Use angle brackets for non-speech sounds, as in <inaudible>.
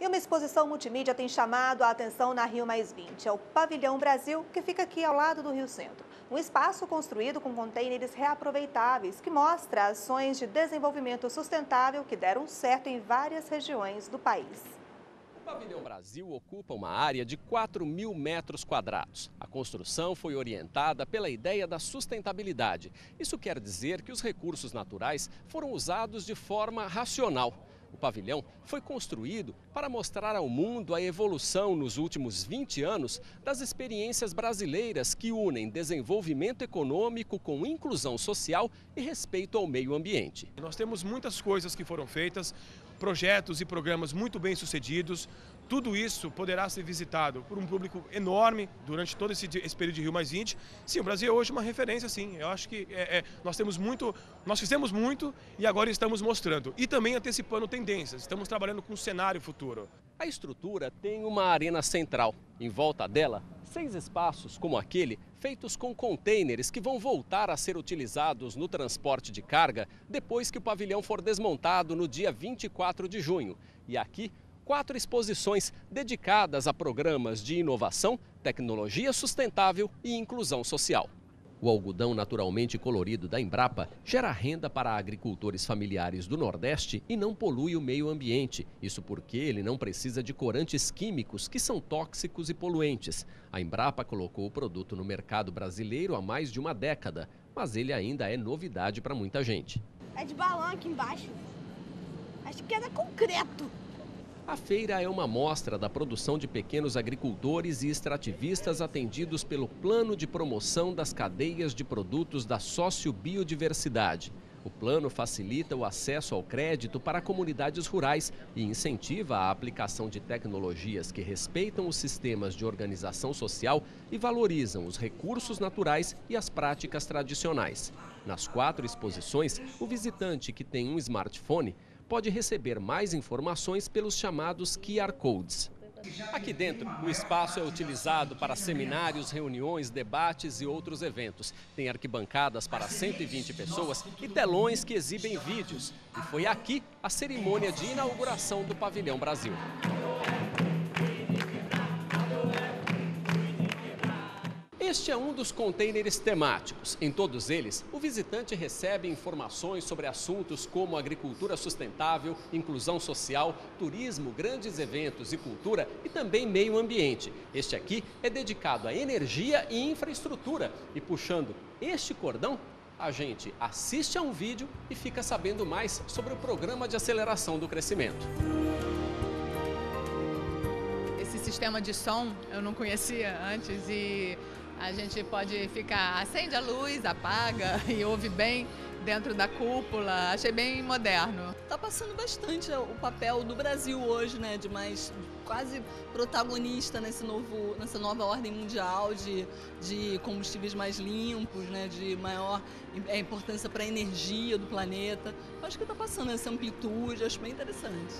E uma exposição multimídia tem chamado a atenção na Rio Mais 20. É o Pavilhão Brasil, que fica aqui ao lado do Rio Centro. Um espaço construído com contêineres reaproveitáveis, que mostra ações de desenvolvimento sustentável que deram certo em várias regiões do país. O Pavilhão Brasil ocupa uma área de 4 mil metros quadrados. A construção foi orientada pela ideia da sustentabilidade. Isso quer dizer que os recursos naturais foram usados de forma racional. O pavilhão foi construído para mostrar ao mundo a evolução nos últimos 20 anos das experiências brasileiras que unem desenvolvimento econômico com inclusão social e respeito ao meio ambiente. Nós temos muitas coisas que foram feitas, projetos e programas muito bem sucedidos. Tudo isso poderá ser visitado por um público enorme durante todo esse, esse período de Rio Mais 20. Sim, o Brasil é hoje uma referência, sim. Eu acho que é, é, nós temos muito, nós fizemos muito e agora estamos mostrando. E também antecipando tendências. Estamos trabalhando com um cenário futuro. A estrutura tem uma arena central. Em volta dela, seis espaços como aquele, feitos com contêineres que vão voltar a ser utilizados no transporte de carga depois que o pavilhão for desmontado no dia 24 de junho. E aqui quatro exposições dedicadas a programas de inovação, tecnologia sustentável e inclusão social. O algodão naturalmente colorido da Embrapa gera renda para agricultores familiares do Nordeste e não polui o meio ambiente. Isso porque ele não precisa de corantes químicos que são tóxicos e poluentes. A Embrapa colocou o produto no mercado brasileiro há mais de uma década, mas ele ainda é novidade para muita gente. É de balão aqui embaixo. Acho que é concreto. A feira é uma mostra da produção de pequenos agricultores e extrativistas atendidos pelo Plano de Promoção das Cadeias de Produtos da Sociobiodiversidade. O plano facilita o acesso ao crédito para comunidades rurais e incentiva a aplicação de tecnologias que respeitam os sistemas de organização social e valorizam os recursos naturais e as práticas tradicionais. Nas quatro exposições, o visitante que tem um smartphone pode receber mais informações pelos chamados QR Codes. Aqui dentro, o espaço é utilizado para seminários, reuniões, debates e outros eventos. Tem arquibancadas para 120 pessoas e telões que exibem vídeos. E foi aqui a cerimônia de inauguração do Pavilhão Brasil. Este é um dos contêineres temáticos. Em todos eles, o visitante recebe informações sobre assuntos como agricultura sustentável, inclusão social, turismo, grandes eventos e cultura e também meio ambiente. Este aqui é dedicado à energia e infraestrutura. E puxando este cordão, a gente assiste a um vídeo e fica sabendo mais sobre o programa de aceleração do crescimento. Esse sistema de som eu não conhecia antes e a gente pode ficar, acende a luz, apaga <laughs> e ouve bem dentro da cúpula. Achei bem moderno. Está passando bastante o papel do Brasil hoje, né, de mais quase protagonista nesse novo, nessa nova ordem mundial de, de combustíveis mais limpos, né, de maior é, importância para a energia do planeta. Acho que está passando essa amplitude, acho bem interessante.